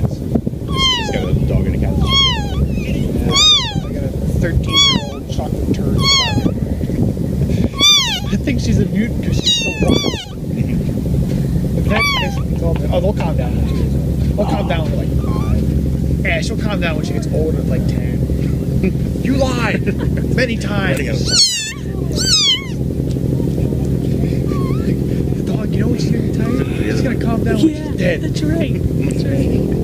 depends. She's got a dog and a cat. Yeah, I got a 13 year old chocolate turd. I think she's a mutant because she's so wild. The vet basically told me, oh, they'll calm down when she gets older. They'll calm down to like five. Yeah, she'll calm down when she gets older, like 10. you lied many times. The dog, you know when she's gonna get tired? She's gonna calm down when she's dead. That's right. That's right.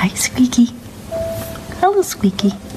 Hi, Squeaky. Hello, Squeaky.